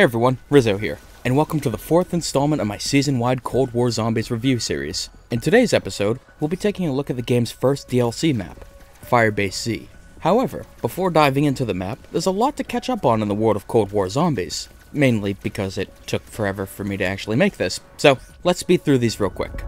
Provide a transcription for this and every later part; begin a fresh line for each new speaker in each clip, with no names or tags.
Hey everyone, Rizzo here, and welcome to the fourth installment of my season-wide Cold War Zombies review series. In today's episode, we'll be taking a look at the game's first DLC map, Firebase Z. However, before diving into the map, there's a lot to catch up on in the world of Cold War Zombies, mainly because it took forever for me to actually make this, so let's speed through these real quick.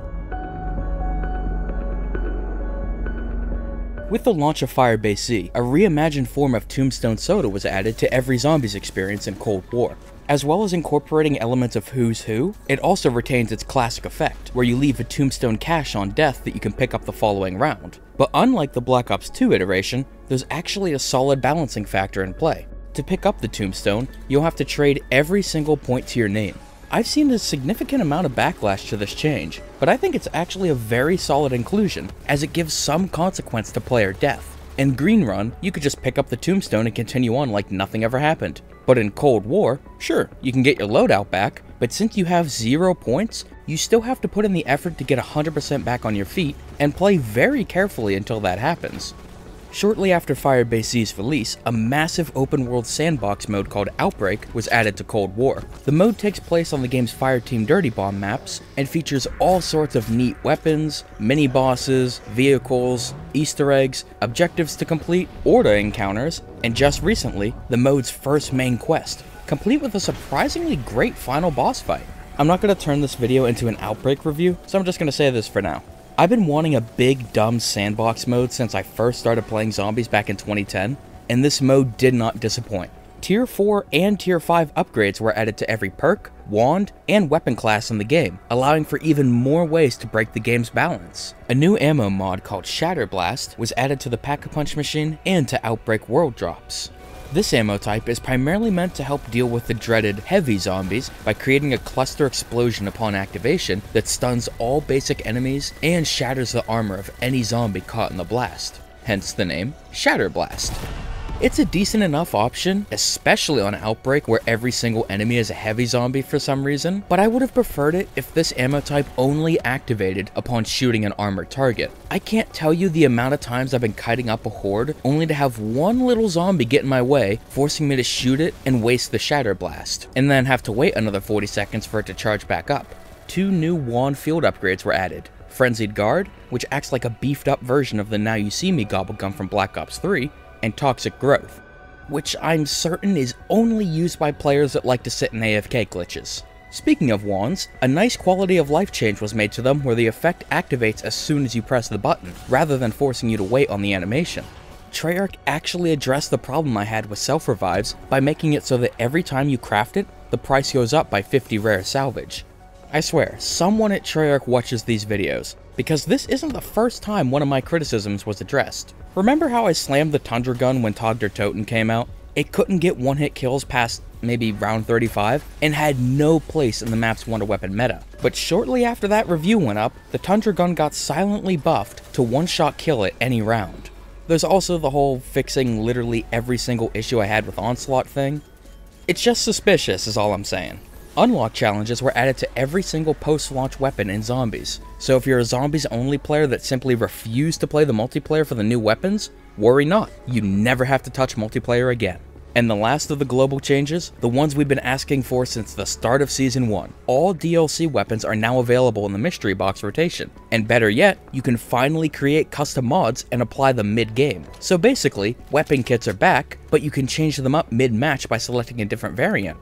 With the launch of Firebase Z, a reimagined form of Tombstone Soda was added to every zombie's experience in Cold War. As well as incorporating elements of Who's Who, it also retains its classic effect, where you leave a tombstone cache on death that you can pick up the following round. But unlike the Black Ops 2 iteration, there's actually a solid balancing factor in play. To pick up the tombstone, you'll have to trade every single point to your name, I've seen a significant amount of backlash to this change, but I think it's actually a very solid inclusion, as it gives some consequence to player death. In Green Run, you could just pick up the tombstone and continue on like nothing ever happened. But in Cold War, sure, you can get your loadout back, but since you have zero points, you still have to put in the effort to get 100% back on your feet and play very carefully until that happens. Shortly after Firebase Z's release, a massive open world sandbox mode called Outbreak was added to Cold War. The mode takes place on the game's Fireteam Dirty Bomb maps and features all sorts of neat weapons, mini bosses, vehicles, Easter eggs, objectives to complete, Orda encounters, and just recently, the mode's first main quest, complete with a surprisingly great final boss fight. I'm not going to turn this video into an Outbreak review, so I'm just going to say this for now. I've been wanting a big, dumb sandbox mode since I first started playing zombies back in 2010, and this mode did not disappoint. Tier 4 and Tier 5 upgrades were added to every perk, wand, and weapon class in the game, allowing for even more ways to break the game's balance. A new ammo mod called Shatter Blast was added to the Pack-a-Punch machine and to Outbreak World Drops. This ammo type is primarily meant to help deal with the dreaded heavy zombies by creating a cluster explosion upon activation that stuns all basic enemies and shatters the armor of any zombie caught in the blast, hence the name Shatter Blast. It's a decent enough option, especially on Outbreak where every single enemy is a heavy zombie for some reason, but I would have preferred it if this ammo type only activated upon shooting an armored target. I can't tell you the amount of times I've been kiting up a horde only to have one little zombie get in my way, forcing me to shoot it and waste the Shatter Blast, and then have to wait another 40 seconds for it to charge back up. Two new wand field upgrades were added, Frenzied Guard, which acts like a beefed up version of the Now You See Me Gobble Gum from Black Ops 3, and toxic growth, which I'm certain is only used by players that like to sit in AFK glitches. Speaking of wands, a nice quality of life change was made to them where the effect activates as soon as you press the button, rather than forcing you to wait on the animation. Treyarch actually addressed the problem I had with self-revives by making it so that every time you craft it, the price goes up by 50 rare salvage. I swear, someone at Treyarch watches these videos, because this isn't the first time one of my criticisms was addressed. Remember how I slammed the Tundra gun when Tag der Toten came out? It couldn't get one-hit kills past maybe round 35, and had no place in the map's wonder weapon meta. But shortly after that review went up, the Tundra gun got silently buffed to one-shot kill it any round. There's also the whole fixing literally every single issue I had with Onslaught thing. It's just suspicious is all I'm saying. Unlock challenges were added to every single post-launch weapon in Zombies, so if you're a Zombies only player that simply refused to play the multiplayer for the new weapons, worry not, you never have to touch multiplayer again. And the last of the global changes, the ones we've been asking for since the start of Season 1. All DLC weapons are now available in the Mystery Box rotation. And better yet, you can finally create custom mods and apply them mid-game. So basically, weapon kits are back, but you can change them up mid-match by selecting a different variant.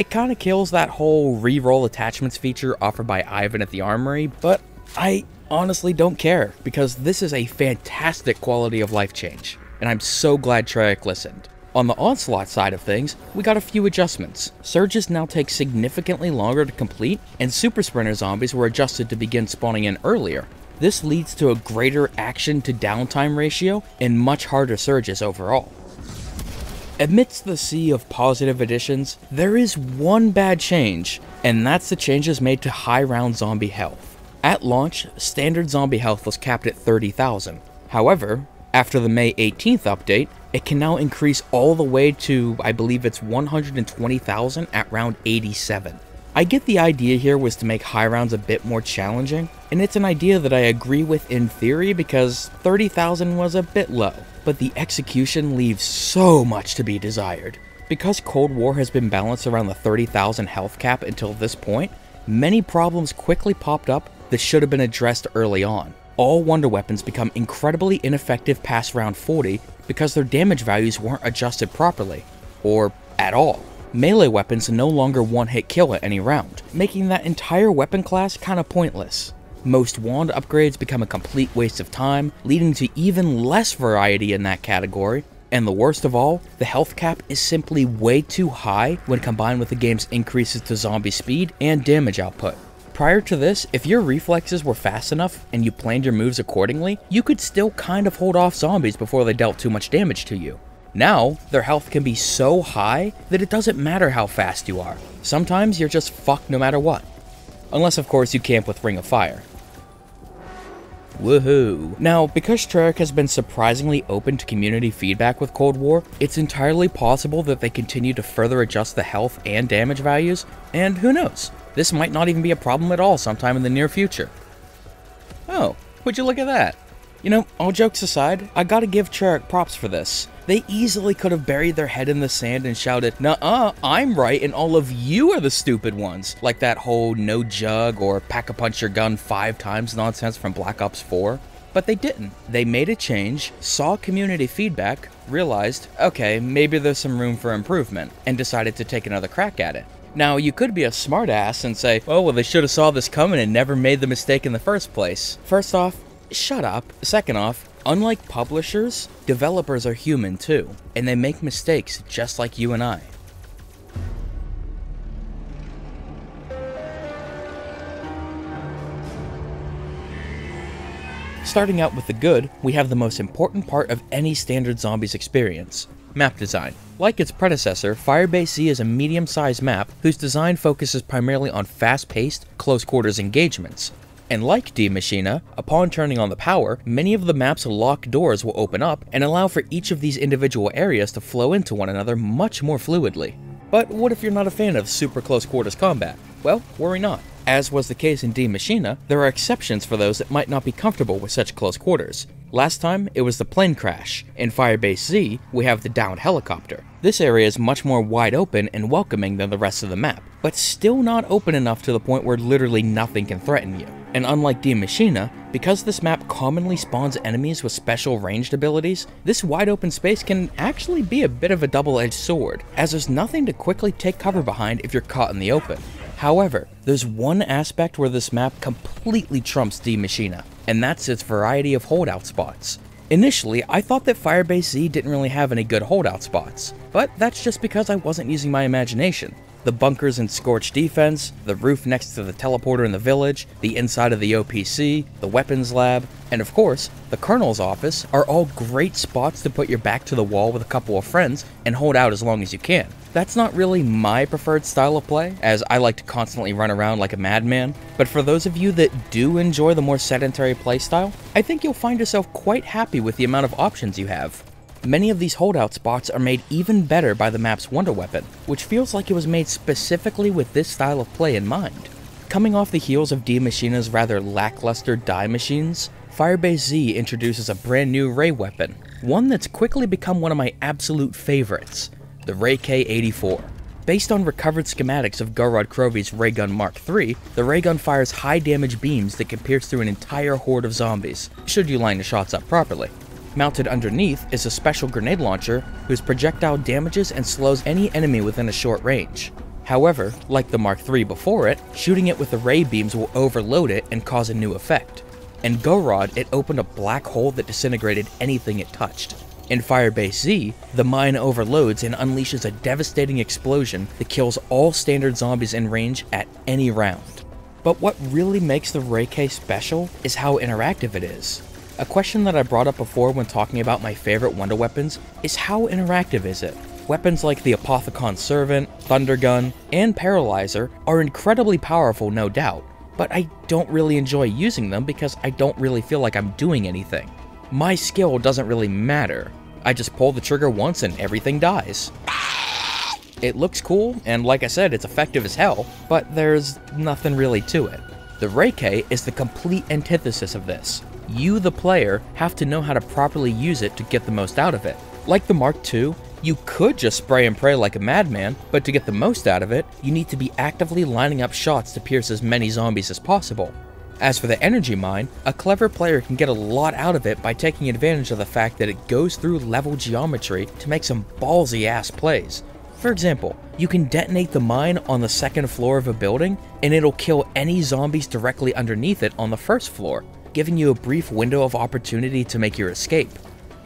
It kind of kills that whole re-roll attachments feature offered by Ivan at the Armory, but I honestly don't care, because this is a fantastic quality of life change, and I'm so glad Treyarch listened. On the Onslaught side of things, we got a few adjustments. Surges now take significantly longer to complete, and Super Sprinter zombies were adjusted to begin spawning in earlier. This leads to a greater action to downtime ratio and much harder surges overall. Amidst the sea of positive additions, there is one bad change, and that's the changes made to high round zombie health. At launch, standard zombie health was capped at 30,000. However, after the May 18th update, it can now increase all the way to, I believe it's 120,000 at round 87. I get the idea here was to make high rounds a bit more challenging, and it's an idea that I agree with in theory because 30,000 was a bit low, but the execution leaves so much to be desired. Because Cold War has been balanced around the 30,000 health cap until this point, many problems quickly popped up that should have been addressed early on. All wonder weapons become incredibly ineffective past round 40 because their damage values weren't adjusted properly, or at all. Melee weapons no longer one hit kill at any round, making that entire weapon class kinda pointless. Most wand upgrades become a complete waste of time, leading to even less variety in that category, and the worst of all, the health cap is simply way too high when combined with the game's increases to zombie speed and damage output. Prior to this, if your reflexes were fast enough and you planned your moves accordingly, you could still kind of hold off zombies before they dealt too much damage to you. Now, their health can be so high that it doesn't matter how fast you are. Sometimes you're just fucked no matter what. Unless of course you camp with Ring of Fire. Woohoo. Now, because Treyarch has been surprisingly open to community feedback with Cold War, it's entirely possible that they continue to further adjust the health and damage values, and who knows, this might not even be a problem at all sometime in the near future. Oh, would you look at that? You know, all jokes aside, I gotta give Treyarch props for this. They easily could have buried their head in the sand and shouted, Nuh-uh, I'm right and all of you are the stupid ones. Like that whole no jug or pack a punch your gun five times nonsense from Black Ops 4. But they didn't. They made a change, saw community feedback, realized, okay, maybe there's some room for improvement, and decided to take another crack at it. Now, you could be a smartass and say, oh, well, they should have saw this coming and never made the mistake in the first place. First off, shut up. Second off, Unlike publishers, developers are human too, and they make mistakes just like you and I. Starting out with the good, we have the most important part of any standard zombies experience, map design. Like its predecessor, Firebase Z is a medium-sized map whose design focuses primarily on fast-paced, close-quarters engagements, and like Die Maschine, upon turning on the power, many of the map's locked doors will open up and allow for each of these individual areas to flow into one another much more fluidly. But what if you're not a fan of super close quarters combat? Well, worry not. As was the case in Die Maschine, there are exceptions for those that might not be comfortable with such close quarters. Last time, it was the plane crash. In Firebase Z, we have the downed helicopter. This area is much more wide open and welcoming than the rest of the map, but still not open enough to the point where literally nothing can threaten you. And unlike Die Maschine, because this map commonly spawns enemies with special ranged abilities, this wide open space can actually be a bit of a double-edged sword, as there's nothing to quickly take cover behind if you're caught in the open. However, there's one aspect where this map completely trumps Die Maschine, and that's its variety of holdout spots. Initially, I thought that Firebase Z didn't really have any good holdout spots, but that's just because I wasn't using my imagination the bunkers and Scorch defense, the roof next to the teleporter in the village, the inside of the OPC, the weapons lab, and of course, the Colonel's office are all great spots to put your back to the wall with a couple of friends and hold out as long as you can. That's not really my preferred style of play, as I like to constantly run around like a madman, but for those of you that do enjoy the more sedentary playstyle, I think you'll find yourself quite happy with the amount of options you have. Many of these holdout spots are made even better by the map's wonder weapon, which feels like it was made specifically with this style of play in mind. Coming off the heels of Die Maschine's rather lackluster die machines, Firebase Z introduces a brand new ray weapon, one that's quickly become one of my absolute favorites, the Ray K-84. Based on recovered schematics of Gorod Krovi's Raygun Mark III, the raygun fires high damage beams that can pierce through an entire horde of zombies, should you line the shots up properly. Mounted underneath is a special grenade launcher whose projectile damages and slows any enemy within a short range. However, like the Mark III before it, shooting it with the ray beams will overload it and cause a new effect. In Gorod, it opened a black hole that disintegrated anything it touched. In Firebase Z, the mine overloads and unleashes a devastating explosion that kills all standard zombies in range at any round. But what really makes the Ray K special is how interactive it is. A question that I brought up before when talking about my favorite Wonder Weapons is how interactive is it? Weapons like the Apothicon Servant, Thundergun, and Paralyzer are incredibly powerful, no doubt, but I don't really enjoy using them because I don't really feel like I'm doing anything. My skill doesn't really matter. I just pull the trigger once and everything dies. It looks cool, and like I said, it's effective as hell, but there's nothing really to it. The K is the complete antithesis of this. You, the player, have to know how to properly use it to get the most out of it. Like the Mark II, You could just spray and pray like a madman, but to get the most out of it, you need to be actively lining up shots to pierce as many zombies as possible. As for the energy mine, a clever player can get a lot out of it by taking advantage of the fact that it goes through level geometry to make some ballsy ass plays. For example, you can detonate the mine on the second floor of a building and it'll kill any zombies directly underneath it on the first floor, giving you a brief window of opportunity to make your escape.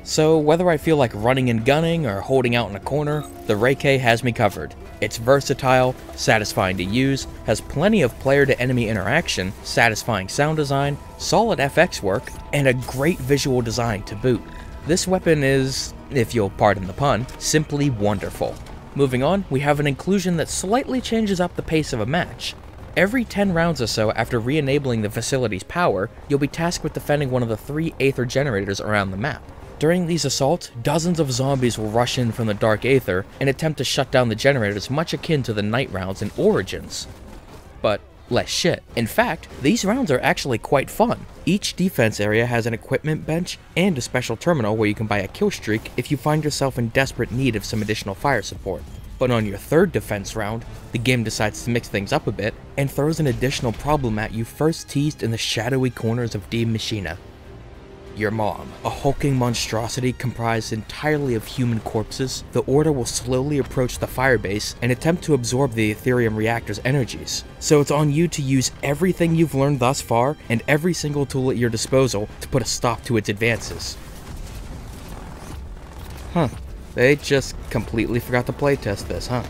So whether I feel like running and gunning or holding out in a corner, the Ray K has me covered. It's versatile, satisfying to use, has plenty of player to enemy interaction, satisfying sound design, solid FX work, and a great visual design to boot. This weapon is, if you'll pardon the pun, simply wonderful. Moving on, we have an inclusion that slightly changes up the pace of a match. Every 10 rounds or so after re-enabling the facility's power, you'll be tasked with defending one of the three Aether generators around the map. During these assaults, dozens of zombies will rush in from the Dark Aether and attempt to shut down the generators much akin to the night rounds in Origins. But less shit. In fact, these rounds are actually quite fun. Each defense area has an equipment bench and a special terminal where you can buy a kill streak if you find yourself in desperate need of some additional fire support. But on your third defense round, the game decides to mix things up a bit and throws an additional problem at you first teased in the shadowy corners of Die Maschine your mom. A hulking monstrosity comprised entirely of human corpses, the Orda will slowly approach the firebase and attempt to absorb the Aetherium reactor's energies. So it's on you to use everything you've learned thus far and every single tool at your disposal to put a stop to its advances. Huh. They just completely forgot to playtest this, huh?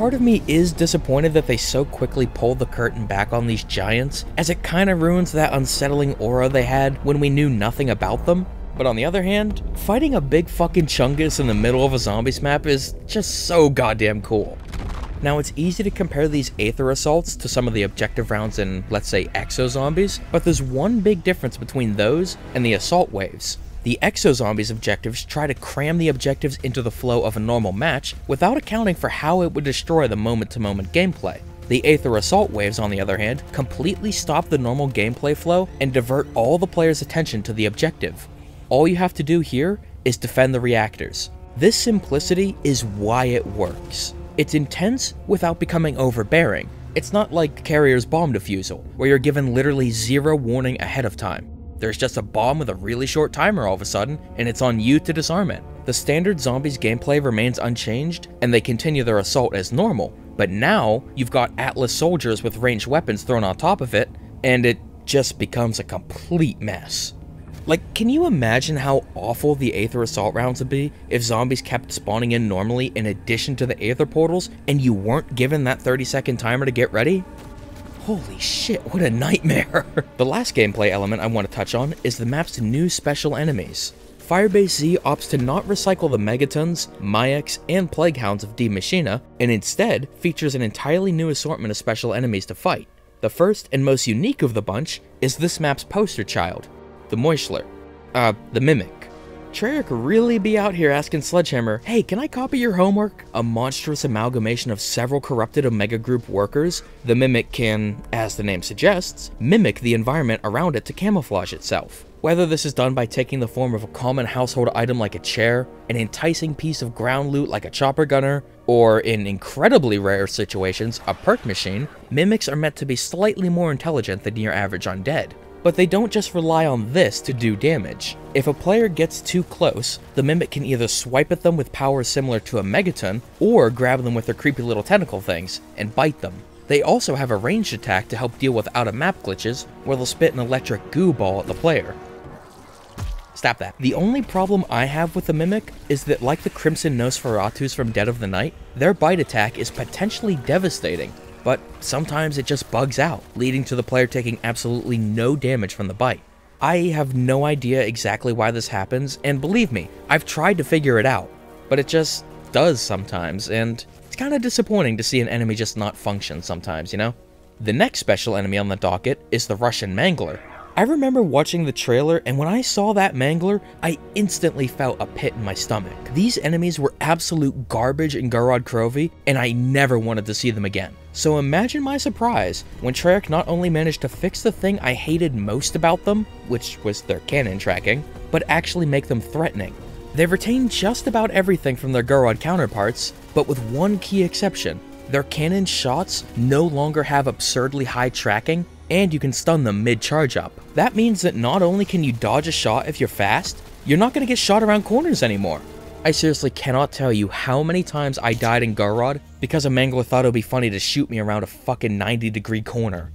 part of me is disappointed that they so quickly pulled the curtain back on these giants, as it kinda ruins that unsettling aura they had when we knew nothing about them. But on the other hand, fighting a big fucking chungus in the middle of a zombies map is just so goddamn cool. Now it's easy to compare these Aether assaults to some of the objective rounds in, let's say, Exo Zombies, but there's one big difference between those and the assault waves. The Exo-Zombies objectives try to cram the objectives into the flow of a normal match without accounting for how it would destroy the moment-to-moment -moment gameplay. The Aether Assault waves, on the other hand, completely stop the normal gameplay flow and divert all the player's attention to the objective. All you have to do here is defend the reactors. This simplicity is why it works. It's intense without becoming overbearing. It's not like Carrier's bomb defusal, where you're given literally zero warning ahead of time. There's just a bomb with a really short timer all of a sudden, and it's on you to disarm it. The standard zombies gameplay remains unchanged, and they continue their assault as normal, but now you've got Atlas soldiers with ranged weapons thrown on top of it, and it just becomes a complete mess. Like, can you imagine how awful the Aether Assault rounds would be if zombies kept spawning in normally in addition to the Aether portals, and you weren't given that 30 second timer to get ready? Holy shit, what a nightmare. the last gameplay element I want to touch on is the map's new special enemies. Firebase Z opts to not recycle the Megatons, Mayeks, and Plaguehounds of Die Maschine, and instead features an entirely new assortment of special enemies to fight. The first and most unique of the bunch is this map's poster child, the Meuchler, uh, the Mimic. Treyarch really be out here asking Sledgehammer, hey, can I copy your homework? A monstrous amalgamation of several corrupted Omega Group workers, the Mimic can, as the name suggests, mimic the environment around it to camouflage itself. Whether this is done by taking the form of a common household item like a chair, an enticing piece of ground loot like a chopper gunner, or in incredibly rare situations, a perk machine, mimics are meant to be slightly more intelligent than your average undead. But they don't just rely on this to do damage. If a player gets too close, the Mimic can either swipe at them with powers similar to a Megaton, or grab them with their creepy little tentacle things, and bite them. They also have a ranged attack to help deal with out-of-map glitches, where they'll spit an electric goo ball at the player. Stop that. The only problem I have with the Mimic is that like the Crimson Nosferatus from Dead of the Night, their bite attack is potentially devastating, but sometimes it just bugs out, leading to the player taking absolutely no damage from the bite. I have no idea exactly why this happens, and believe me, I've tried to figure it out, but it just does sometimes, and it's kind of disappointing to see an enemy just not function sometimes, you know? The next special enemy on the docket is the Russian Mangler, I remember watching the trailer, and when I saw that mangler, I instantly felt a pit in my stomach. These enemies were absolute garbage in Gorod Krovi, and I never wanted to see them again. So imagine my surprise when Treyarch not only managed to fix the thing I hated most about them, which was their cannon tracking, but actually make them threatening. They've retained just about everything from their Gorod counterparts, but with one key exception. Their cannon shots no longer have absurdly high tracking, and you can stun them mid-charge up. That means that not only can you dodge a shot if you're fast, you're not going to get shot around corners anymore. I seriously cannot tell you how many times I died in Gorod because a Mangler thought it would be funny to shoot me around a fucking 90 degree corner.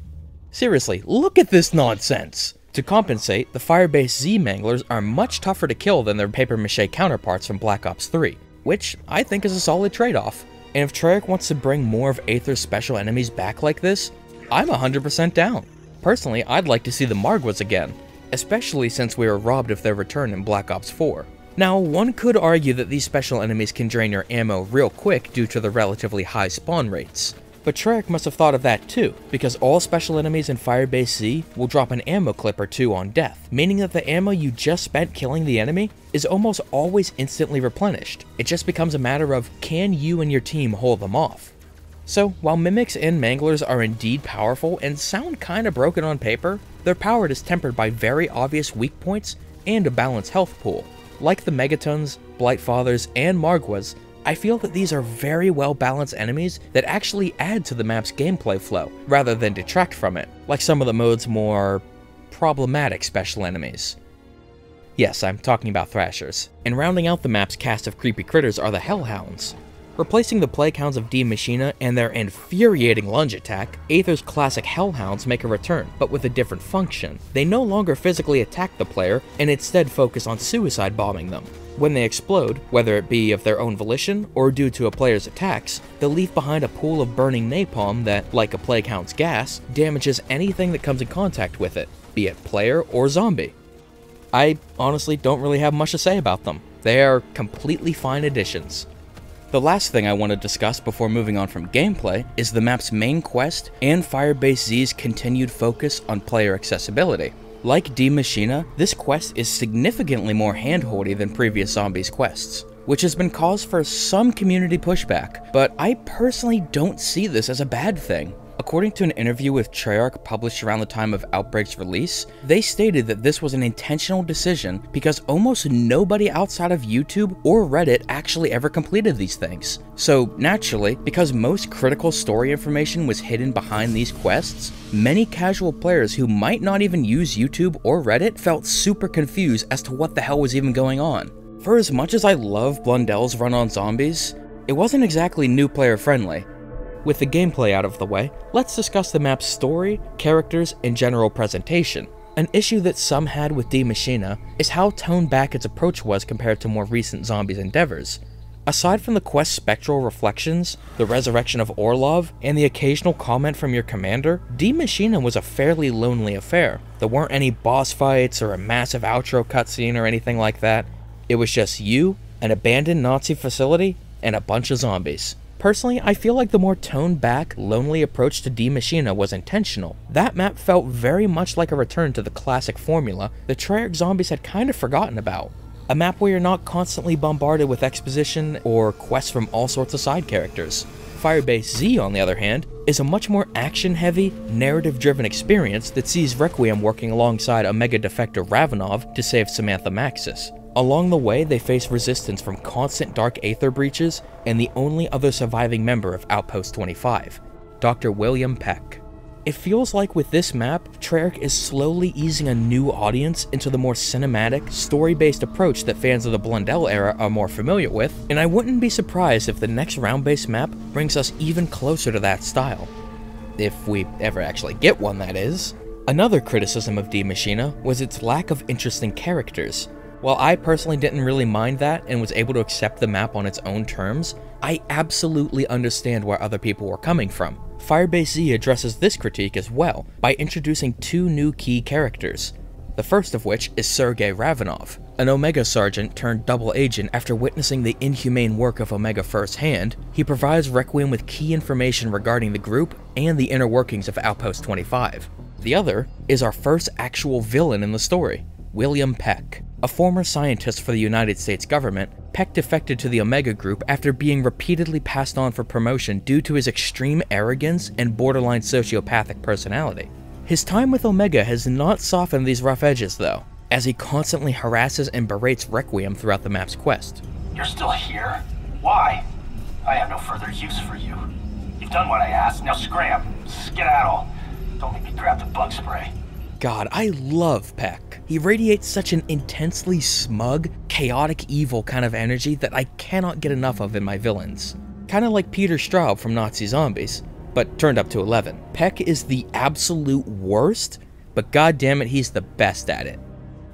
Seriously, look at this nonsense! To compensate, the Firebase Z Manglers are much tougher to kill than their paper mache counterparts from Black Ops 3, which I think is a solid trade-off. And if Treyarch wants to bring more of Aether's special enemies back like this, I'm 100% down. Personally, I'd like to see the Margwas again, especially since we were robbed of their return in Black Ops 4. Now, one could argue that these special enemies can drain your ammo real quick due to the relatively high spawn rates. But Treyarch must have thought of that too, because all special enemies in Firebase Z will drop an ammo clip or two on death, meaning that the ammo you just spent killing the enemy is almost always instantly replenished. It just becomes a matter of can you and your team hold them off. So, while Mimics and Manglers are indeed powerful and sound kinda broken on paper, their power is tempered by very obvious weak points and a balanced health pool. Like the Megatons, Blightfathers, and Margwas, I feel that these are very well balanced enemies that actually add to the map's gameplay flow, rather than detract from it, like some of the mode's more problematic special enemies. Yes, I'm talking about Thrashers. And rounding out the map's cast of creepy critters are the Hellhounds, Replacing the plague hounds of Die Maschine and their infuriating lunge attack, Aether's classic Hellhounds make a return, but with a different function. They no longer physically attack the player, and instead focus on suicide bombing them. When they explode, whether it be of their own volition or due to a player's attacks, they'll leave behind a pool of burning napalm that, like a plague hound's gas, damages anything that comes in contact with it, be it player or zombie. I honestly don't really have much to say about them. They are completely fine additions. The last thing I want to discuss before moving on from gameplay is the map's main quest and Firebase Z's continued focus on player accessibility. Like Die Maschine, this quest is significantly more handholdy than previous Zombies quests, which has been cause for some community pushback, but I personally don't see this as a bad thing. According to an interview with Treyarch published around the time of Outbreak's release, they stated that this was an intentional decision because almost nobody outside of YouTube or Reddit actually ever completed these things. So naturally, because most critical story information was hidden behind these quests, many casual players who might not even use YouTube or Reddit felt super confused as to what the hell was even going on. For as much as I love Blundell's run on zombies, it wasn't exactly new player friendly, with the gameplay out of the way, let's discuss the map's story, characters, and general presentation. An issue that some had with Die Maschine is how toned back its approach was compared to more recent Zombies endeavors. Aside from the quest's spectral reflections, the resurrection of Orlov, and the occasional comment from your commander, Die Maschine was a fairly lonely affair. There weren't any boss fights or a massive outro cutscene or anything like that. It was just you, an abandoned Nazi facility, and a bunch of zombies. Personally, I feel like the more toned back, lonely approach to Die Maschine was intentional. That map felt very much like a return to the classic formula the Treyarch Zombies had kind of forgotten about. A map where you're not constantly bombarded with exposition or quests from all sorts of side characters. Firebase Z, on the other hand, is a much more action-heavy, narrative-driven experience that sees Requiem working alongside Omega Defector Ravenov to save Samantha Maxis. Along the way, they face resistance from constant Dark Aether breaches and the only other surviving member of Outpost 25, Dr. William Peck. It feels like with this map, Treyarch is slowly easing a new audience into the more cinematic, story-based approach that fans of the Blundell era are more familiar with, and I wouldn't be surprised if the next round-based map brings us even closer to that style. If we ever actually get one, that is. Another criticism of Die Maschine was its lack of interesting characters, while I personally didn't really mind that and was able to accept the map on its own terms, I absolutely understand where other people were coming from. Firebase Z addresses this critique as well by introducing two new key characters, the first of which is Sergei Ravenov, an Omega sergeant turned double agent after witnessing the inhumane work of Omega firsthand. He provides Requiem with key information regarding the group and the inner workings of Outpost 25. The other is our first actual villain in the story, William Peck. A former scientist for the United States government, Peck defected to the Omega Group after being repeatedly passed on for promotion due to his extreme arrogance and borderline sociopathic personality. His time with Omega has not softened these rough edges though. as he constantly harasses and berates Requiem throughout the map's quest.
You're still here? Why? I have no further use for you. You've done what I asked, now scram, skedaddle. Don't make me grab the bug spray.
God, I love Peck. He radiates such an intensely smug, chaotic evil kind of energy that I cannot get enough of in my villains. Kinda like Peter Straub from Nazi Zombies, but turned up to 11. Peck is the absolute worst, but god damn it, he's the best at it.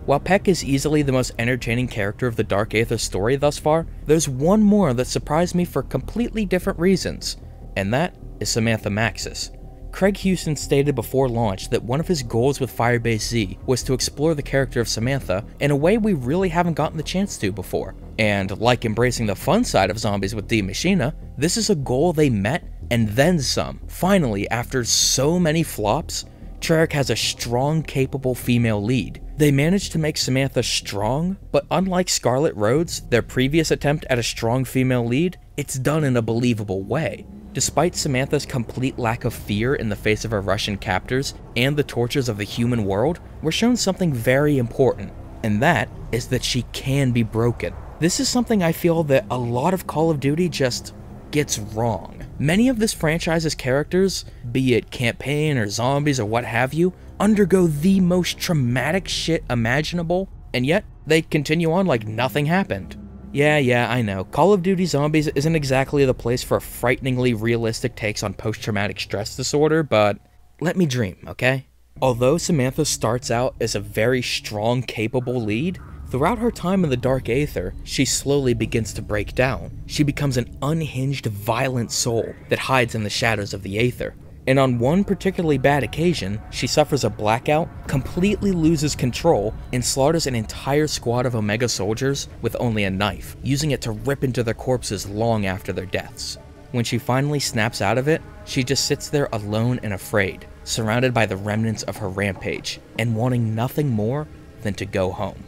While Peck is easily the most entertaining character of the Dark Aether story thus far, there's one more that surprised me for completely different reasons, and that is Samantha Maxis. Craig Houston stated before launch that one of his goals with Firebase Z was to explore the character of Samantha in a way we really haven't gotten the chance to before. And like embracing the fun side of zombies with Die Maschine, this is a goal they met and then some. Finally, after so many flops, Treyarch has a strong, capable female lead. They managed to make Samantha strong, but unlike Scarlet Rhodes, their previous attempt at a strong female lead, it's done in a believable way. Despite Samantha's complete lack of fear in the face of her Russian captors and the tortures of the human world, we're shown something very important, and that is that she can be broken. This is something I feel that a lot of Call of Duty just gets wrong. Many of this franchise's characters, be it campaign or zombies or what have you, undergo the most traumatic shit imaginable, and yet they continue on like nothing happened. Yeah, yeah, I know. Call of Duty Zombies isn't exactly the place for frighteningly realistic takes on post traumatic stress disorder, but let me dream, okay? Although Samantha starts out as a very strong, capable lead, throughout her time in the Dark Aether, she slowly begins to break down. She becomes an unhinged, violent soul that hides in the shadows of the Aether and on one particularly bad occasion, she suffers a blackout, completely loses control, and slaughters an entire squad of Omega soldiers with only a knife, using it to rip into their corpses long after their deaths. When she finally snaps out of it, she just sits there alone and afraid, surrounded by the remnants of her rampage, and wanting nothing more than to go home.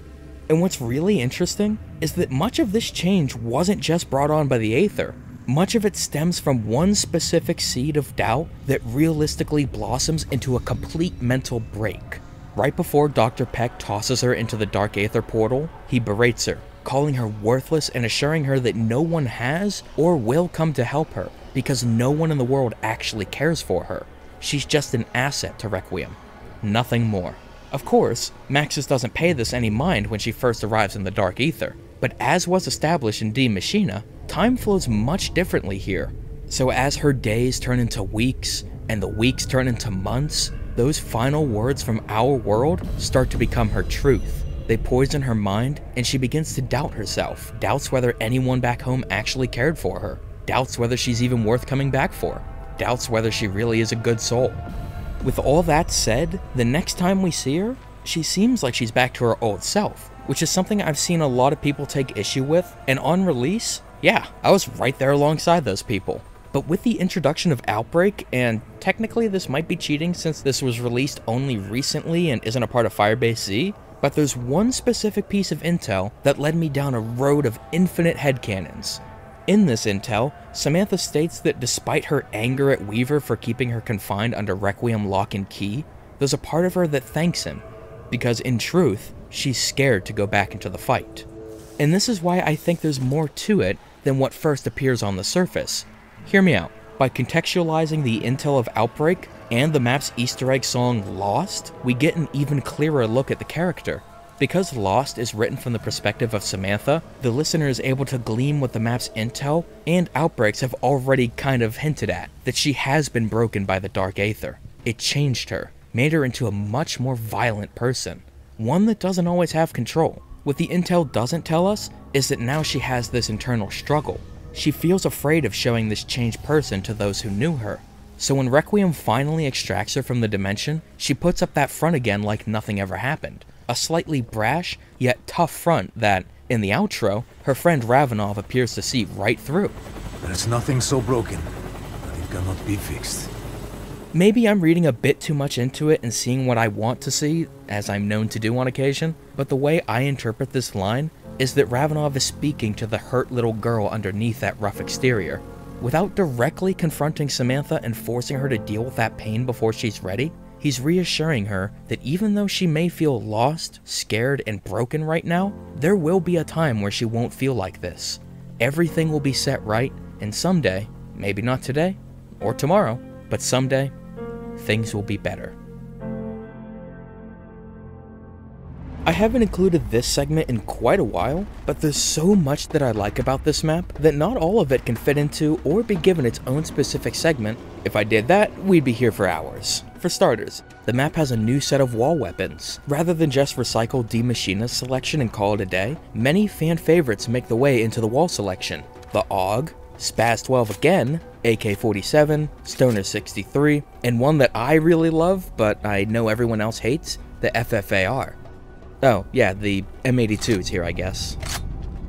And what's really interesting is that much of this change wasn't just brought on by the Aether, much of it stems from one specific seed of doubt that realistically blossoms into a complete mental break. Right before Dr. Peck tosses her into the Dark Aether portal, he berates her, calling her worthless and assuring her that no one has or will come to help her because no one in the world actually cares for her. She's just an asset to Requiem, nothing more. Of course, Maxis doesn't pay this any mind when she first arrives in the Dark Aether, but as was established in Die Maschine, time flows much differently here. So as her days turn into weeks, and the weeks turn into months, those final words from our world start to become her truth. They poison her mind, and she begins to doubt herself, doubts whether anyone back home actually cared for her, doubts whether she's even worth coming back for, doubts whether she really is a good soul. With all that said, the next time we see her, she seems like she's back to her old self, which is something I've seen a lot of people take issue with, and on release, yeah, I was right there alongside those people. But with the introduction of Outbreak, and technically this might be cheating since this was released only recently and isn't a part of Firebase Z, but there's one specific piece of intel that led me down a road of infinite headcanons. In this intel, Samantha states that despite her anger at Weaver for keeping her confined under Requiem lock and key, there's a part of her that thanks him, because in truth, she's scared to go back into the fight. And this is why I think there's more to it than what first appears on the surface. Hear me out. By contextualizing the intel of Outbreak and the map's Easter egg song Lost, we get an even clearer look at the character. Because Lost is written from the perspective of Samantha, the listener is able to glean what the map's intel and outbreaks have already kind of hinted at that she has been broken by the Dark Aether. It changed her, made her into a much more violent person, one that doesn't always have control. What the intel doesn't tell us is that now she has this internal struggle. She feels afraid of showing this changed person to those who knew her. So when Requiem finally extracts her from the dimension, she puts up that front again like nothing ever happened. A slightly brash, yet tough front that, in the outro, her friend Ravenov appears to see right through.
There's nothing so broken that it cannot be fixed.
Maybe I'm reading a bit too much into it and seeing what I want to see, as I'm known to do on occasion, but the way I interpret this line is that Ravenov is speaking to the hurt little girl underneath that rough exterior. Without directly confronting Samantha and forcing her to deal with that pain before she's ready, he's reassuring her that even though she may feel lost, scared, and broken right now, there will be a time where she won't feel like this. Everything will be set right, and someday, maybe not today or tomorrow, but someday, things will be better. I haven't included this segment in quite a while, but there's so much that I like about this map that not all of it can fit into or be given its own specific segment. If I did that, we'd be here for hours. For starters, the map has a new set of wall weapons. Rather than just recycle Die Maschine's selection and call it a day, many fan favorites make the way into the wall selection. The AUG, Spaz 12 again, AK-47, Stoner 63, and one that I really love, but I know everyone else hates, the FFAR. Oh, yeah, the M82 is here, I guess.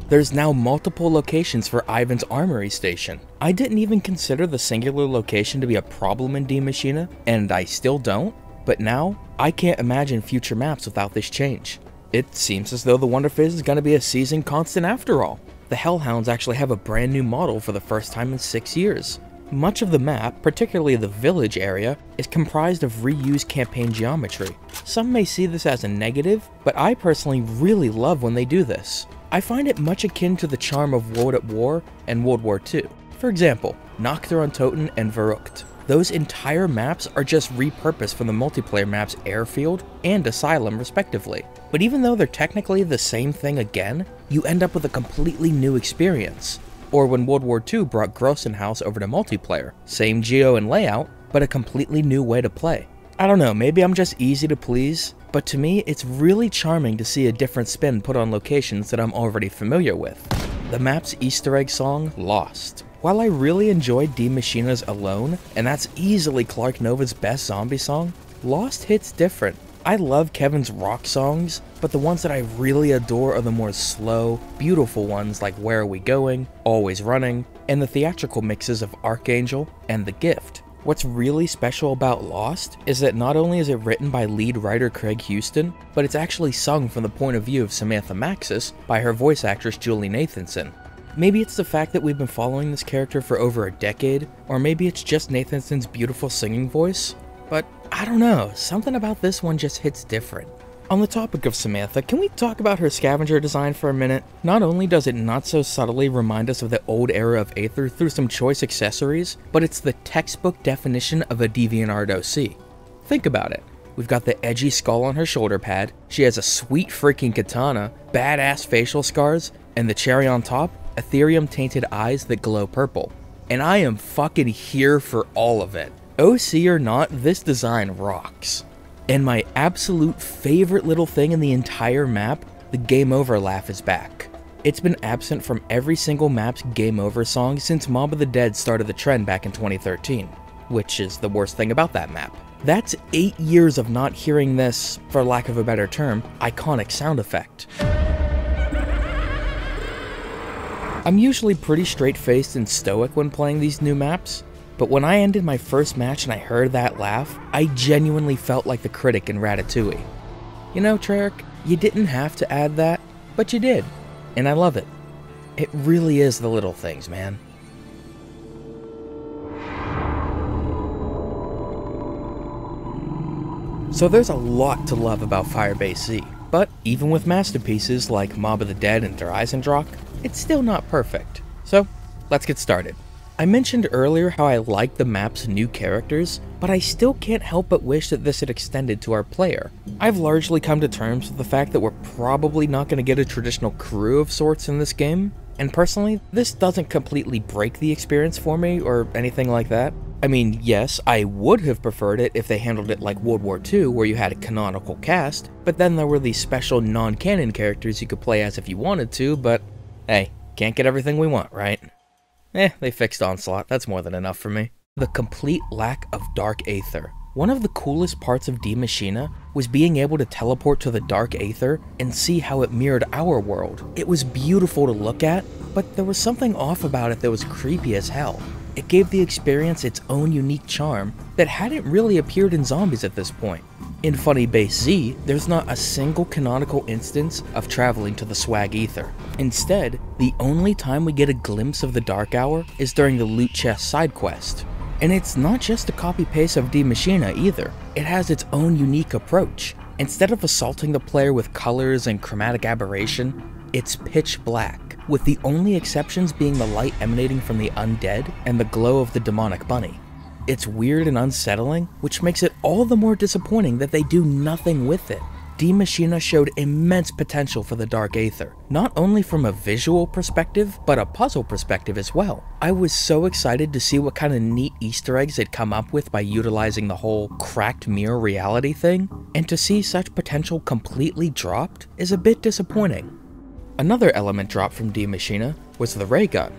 There's now multiple locations for Ivan's armory station. I didn't even consider the singular location to be a problem in Die Maschine, and I still don't, but now, I can't imagine future maps without this change. It seems as though the Wonderfizz is going to be a season constant after all. The Hellhounds actually have a brand new model for the first time in 6 years. Much of the map, particularly the village area, is comprised of reused campaign geometry. Some may see this as a negative, but I personally really love when they do this. I find it much akin to the charm of World at War and World War II. For example, Nacht der Untoten and Verrückt. Those entire maps are just repurposed from the multiplayer maps Airfield and Asylum respectively. But even though they're technically the same thing again, you end up with a completely new experience or when World War II brought Grossenhaus over to multiplayer. Same geo and layout, but a completely new way to play. I don't know, maybe I'm just easy to please, but to me, it's really charming to see a different spin put on locations that I'm already familiar with. The map's Easter egg song, Lost. While I really enjoyed Die Maschine's Alone, and that's easily Clark Nova's best zombie song, Lost hits different. I love Kevin's rock songs, but the ones that I really adore are the more slow, beautiful ones like Where Are We Going, Always Running, and the theatrical mixes of Archangel and The Gift. What's really special about Lost is that not only is it written by lead writer Craig Houston, but it's actually sung from the point of view of Samantha Maxis by her voice actress Julie Nathanson. Maybe it's the fact that we've been following this character for over a decade, or maybe it's just Nathanson's beautiful singing voice, but I don't know, something about this one just hits different. On the topic of Samantha, can we talk about her scavenger design for a minute? Not only does it not so subtly remind us of the old era of Aether through some choice accessories, but it's the textbook definition of a DeviantArt OC. Think about it. We've got the edgy skull on her shoulder pad, she has a sweet freaking katana, badass facial scars, and the cherry on top, Aetherium tainted eyes that glow purple. And I am fucking here for all of it. OC or not, this design rocks. And my absolute favorite little thing in the entire map, the Game Over laugh is back. It's been absent from every single map's Game Over song since Mob of the Dead started the trend back in 2013, which is the worst thing about that map. That's 8 years of not hearing this, for lack of a better term, iconic sound effect. I'm usually pretty straight faced and stoic when playing these new maps, but when I ended my first match and I heard that laugh, I genuinely felt like the critic in Ratatouille. You know, Treyarch, you didn't have to add that, but you did, and I love it. It really is the little things, man. So there's a lot to love about Firebase Z, but even with masterpieces like Mob of the Dead and Der it's still not perfect. So, let's get started. I mentioned earlier how I like the map's new characters, but I still can't help but wish that this had extended to our player. I've largely come to terms with the fact that we're probably not going to get a traditional crew of sorts in this game, and personally, this doesn't completely break the experience for me or anything like that. I mean, yes, I would have preferred it if they handled it like World War II, where you had a canonical cast, but then there were these special non-canon characters you could play as if you wanted to, but hey, can't get everything we want, right? Eh, they fixed Onslaught, that's more than enough for me. The complete lack of Dark Aether. One of the coolest parts of Die Maschine was being able to teleport to the Dark Aether and see how it mirrored our world. It was beautiful to look at, but there was something off about it that was creepy as hell. It gave the experience its own unique charm that hadn't really appeared in zombies at this point. In Funny Base Z, there's not a single canonical instance of traveling to the Swag ether. Instead, the only time we get a glimpse of the Dark Hour is during the Loot Chest side quest. And it's not just a copy paste of Die Maschine either, it has its own unique approach. Instead of assaulting the player with colors and chromatic aberration, it's pitch black, with the only exceptions being the light emanating from the undead and the glow of the demonic bunny. It's weird and unsettling, which makes it all the more disappointing that they do nothing with it. Die Maschine showed immense potential for the Dark Aether, not only from a visual perspective, but a puzzle perspective as well. I was so excited to see what kind of neat easter eggs they'd come up with by utilizing the whole cracked mirror reality thing, and to see such potential completely dropped is a bit disappointing. Another element dropped from Die Maschine was the ray gun.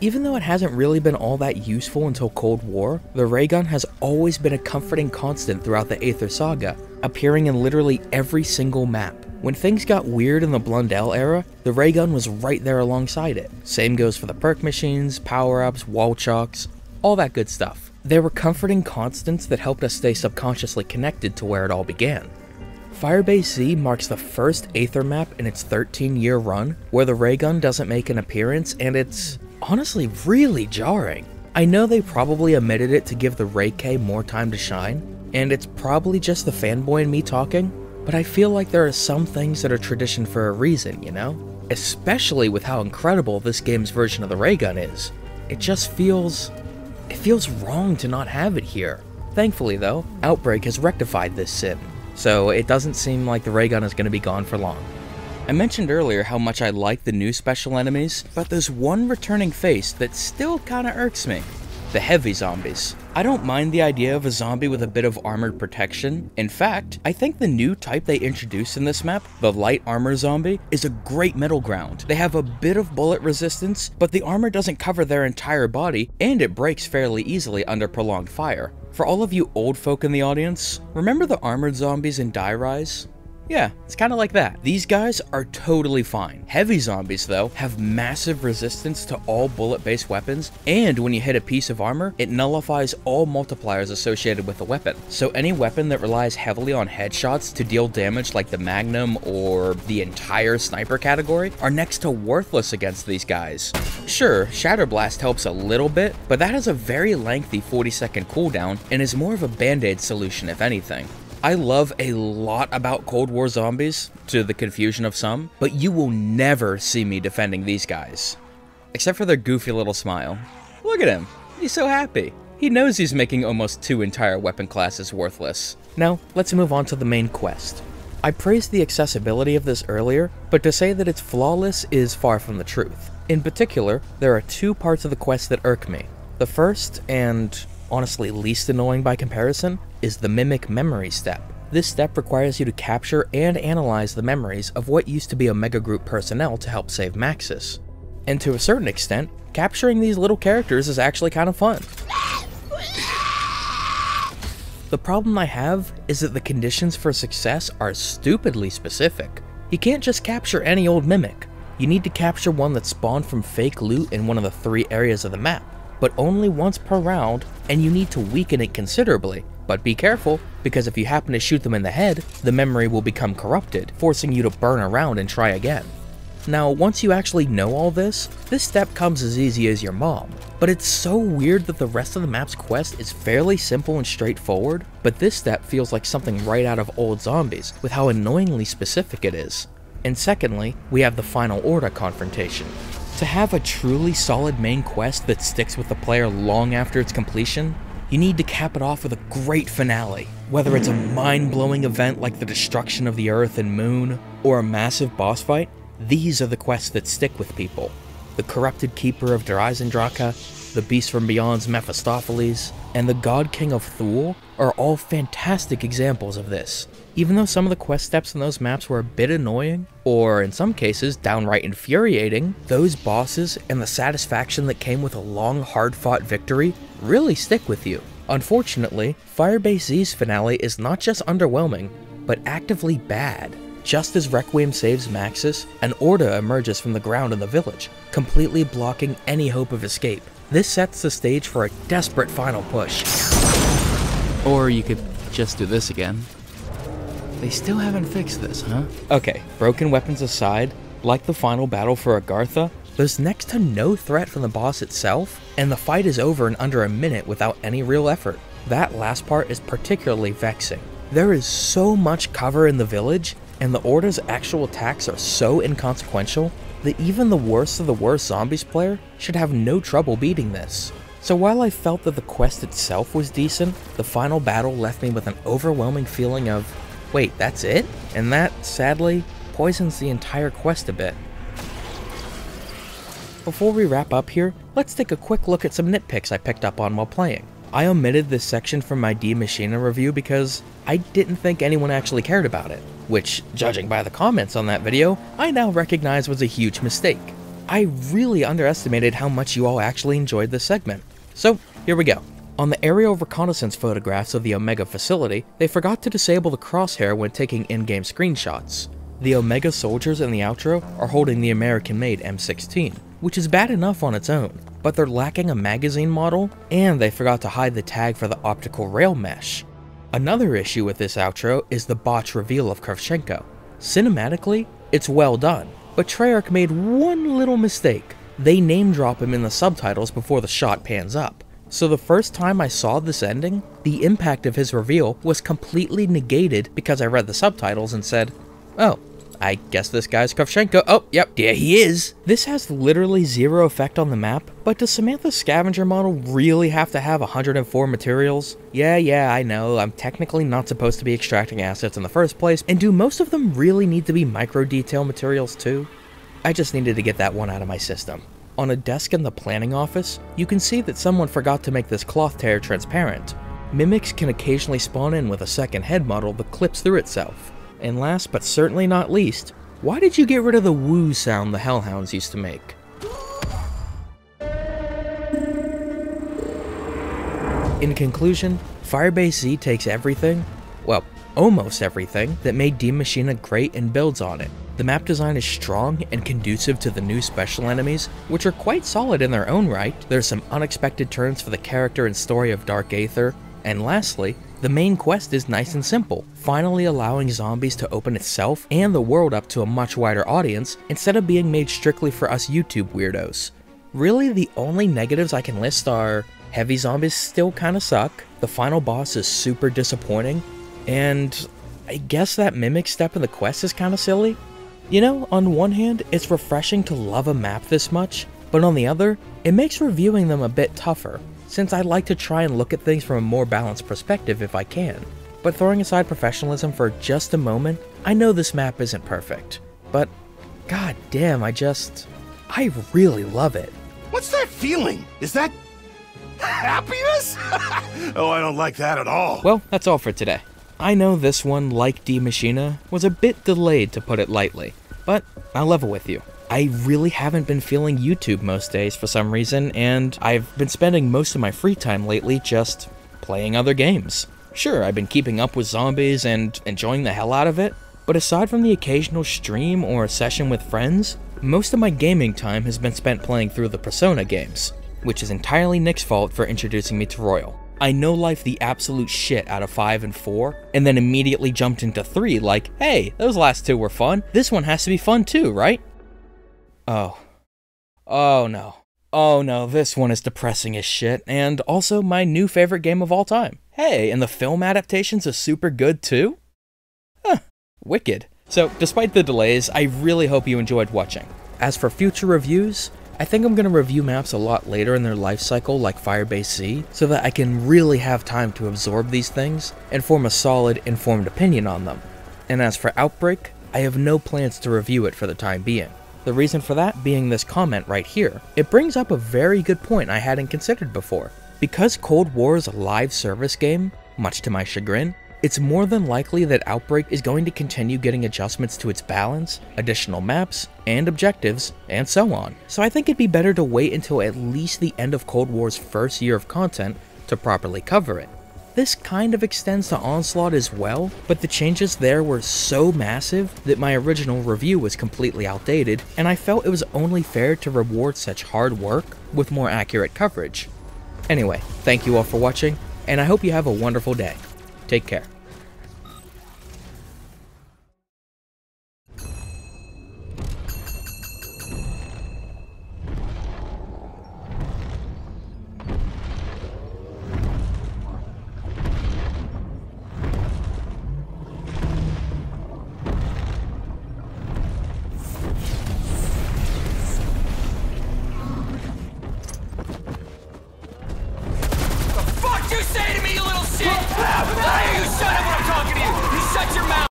Even though it hasn't really been all that useful until Cold War, the ray gun has always been a comforting constant throughout the Aether saga, appearing in literally every single map. When things got weird in the Blundell era, the ray gun was right there alongside it. Same goes for the perk machines, power-ups, wall chalks, all that good stuff. They were comforting constants that helped us stay subconsciously connected to where it all began. Firebase Z marks the first Aether map in its 13 year run where the ray gun doesn't make an appearance and it's honestly really jarring. I know they probably omitted it to give the Ray K more time to shine, and it's probably just the fanboy in me talking, but I feel like there are some things that are tradition for a reason, you know? Especially with how incredible this game's version of the ray gun is. It just feels... it feels wrong to not have it here. Thankfully though, Outbreak has rectified this sin, so it doesn't seem like the ray gun is going to be gone for long. I mentioned earlier how much I like the new special enemies, but there's one returning face that still kinda irks me. The heavy zombies. I don't mind the idea of a zombie with a bit of armored protection. In fact, I think the new type they introduced in this map, the light armor zombie, is a great middle ground. They have a bit of bullet resistance, but the armor doesn't cover their entire body, and it breaks fairly easily under prolonged fire. For all of you old folk in the audience, remember the armored zombies in Die Rise? Yeah, it's kind of like that. These guys are totally fine. Heavy zombies, though, have massive resistance to all bullet-based weapons, and when you hit a piece of armor, it nullifies all multipliers associated with the weapon. So any weapon that relies heavily on headshots to deal damage like the Magnum or the entire sniper category are next to worthless against these guys. Sure, Shatterblast helps a little bit, but that has a very lengthy 40 second cooldown and is more of a band-aid solution if anything. I love a lot about Cold War zombies, to the confusion of some, but you will never see me defending these guys. Except for their goofy little smile. Look at him, he's so happy. He knows he's making almost two entire weapon classes worthless. Now, let's move on to the main quest. I praised the accessibility of this earlier, but to say that it's flawless is far from the truth. In particular, there are two parts of the quest that irk me. The first, and honestly least annoying by comparison, is the Mimic Memory step. This step requires you to capture and analyze the memories of what used to be Omega Group personnel to help save Maxis. And to a certain extent, capturing these little characters is actually kind of fun. The problem I have is that the conditions for success are stupidly specific. You can't just capture any old mimic. You need to capture one that spawned from fake loot in one of the three areas of the map but only once per round, and you need to weaken it considerably. But be careful, because if you happen to shoot them in the head, the memory will become corrupted, forcing you to burn around and try again. Now, once you actually know all this, this step comes as easy as your mom. But it's so weird that the rest of the map's quest is fairly simple and straightforward, but this step feels like something right out of old zombies, with how annoyingly specific it is. And secondly, we have the final Orda confrontation. To have a truly solid main quest that sticks with the player long after its completion, you need to cap it off with a great finale. Whether it's a mind-blowing event like the destruction of the Earth and Moon, or a massive boss fight, these are the quests that stick with people. The Corrupted Keeper of Der Eisendrache, the Beast from Beyond's Mephistopheles, and the God King of Thule are all fantastic examples of this. Even though some of the quest steps in those maps were a bit annoying, or in some cases downright infuriating, those bosses and the satisfaction that came with a long hard fought victory really stick with you. Unfortunately, Firebase Z's finale is not just underwhelming, but actively bad. Just as Requiem saves Maxis, an Orda emerges from the ground in the village, completely blocking any hope of escape. This sets the stage for a desperate final push. Or you could just do this again. They still haven't fixed this, huh? Okay, broken weapons aside, like the final battle for Agartha, there's next to no threat from the boss itself, and the fight is over in under a minute without any real effort. That last part is particularly vexing. There is so much cover in the village, and the Orda's actual attacks are so inconsequential that even the worst of the worst zombies player should have no trouble beating this. So while I felt that the quest itself was decent, the final battle left me with an overwhelming feeling of, wait, that's it? And that, sadly, poisons the entire quest a bit. Before we wrap up here, let's take a quick look at some nitpicks I picked up on while playing. I omitted this section from my Die Maschine review because I didn't think anyone actually cared about it, which, judging by the comments on that video, I now recognize was a huge mistake. I really underestimated how much you all actually enjoyed this segment. So, here we go. On the aerial reconnaissance photographs of the Omega facility, they forgot to disable the crosshair when taking in-game screenshots. The Omega soldiers in the outro are holding the American-made M16, which is bad enough on its own, but they're lacking a magazine model, and they forgot to hide the tag for the optical rail mesh. Another issue with this outro is the botch reveal of Kravchenko. Cinematically, it's well done, but Treyarch made one little mistake. They name drop him in the subtitles before the shot pans up. So the first time I saw this ending, the impact of his reveal was completely negated because I read the subtitles and said, oh, I guess this guy's Kravchenko. Oh, yep, there he is. This has literally zero effect on the map, but does Samantha's scavenger model really have to have 104 materials? Yeah, yeah, I know, I'm technically not supposed to be extracting assets in the first place, and do most of them really need to be micro detail materials too? I just needed to get that one out of my system. On a desk in the planning office, you can see that someone forgot to make this cloth tear transparent. Mimics can occasionally spawn in with a second head model that clips through itself. And last but certainly not least, why did you get rid of the woo sound the Hellhounds used to make? In conclusion, Firebase Z takes everything, well, almost everything, that made Die Maschine great and builds on it. The map design is strong and conducive to the new special enemies, which are quite solid in their own right. There's some unexpected turns for the character and story of Dark Aether, and lastly, the main quest is nice and simple, finally allowing zombies to open itself and the world up to a much wider audience instead of being made strictly for us YouTube weirdos. Really, the only negatives I can list are heavy zombies still kinda suck, the final boss is super disappointing, and I guess that mimic step in the quest is kinda silly. You know, on one hand, it's refreshing to love a map this much, but on the other, it makes reviewing them a bit tougher, since I like to try and look at things from a more balanced perspective if I can. But throwing aside professionalism for just a moment, I know this map isn't perfect, but god damn, I just. I really love it.
What's that feeling? Is that happiness? oh, I don't like that at all.
Well, that's all for today. I know this one, like Die Maschine, was a bit delayed to put it lightly, but I'll level with you. I really haven't been feeling YouTube most days for some reason, and I've been spending most of my free time lately just playing other games. Sure, I've been keeping up with zombies and enjoying the hell out of it, but aside from the occasional stream or session with friends, most of my gaming time has been spent playing through the Persona games, which is entirely Nick's fault for introducing me to Royal. I know life the absolute shit out of 5 and 4, and then immediately jumped into 3 like, hey, those last two were fun, this one has to be fun too, right? Oh. Oh no. Oh no, this one is depressing as shit, and also my new favorite game of all time. Hey, and the film adaptations are super good too? Huh, wicked. So, despite the delays, I really hope you enjoyed watching. As for future reviews, I think I'm going to review maps a lot later in their life cycle like Firebase Z, so that I can really have time to absorb these things and form a solid, informed opinion on them. And as for Outbreak, I have no plans to review it for the time being. The reason for that being this comment right here. It brings up a very good point I hadn't considered before. Because Cold War is a live service game, much to my chagrin, it's more than likely that Outbreak is going to continue getting adjustments to its balance, additional maps, and objectives, and so on. So I think it'd be better to wait until at least the end of Cold War's first year of content to properly cover it. This kind of extends to Onslaught as well, but the changes there were so massive that my original review was completely outdated, and I felt it was only fair to reward such hard work with more accurate coverage. Anyway, thank you all for watching, and I hope you have a wonderful day. Take care.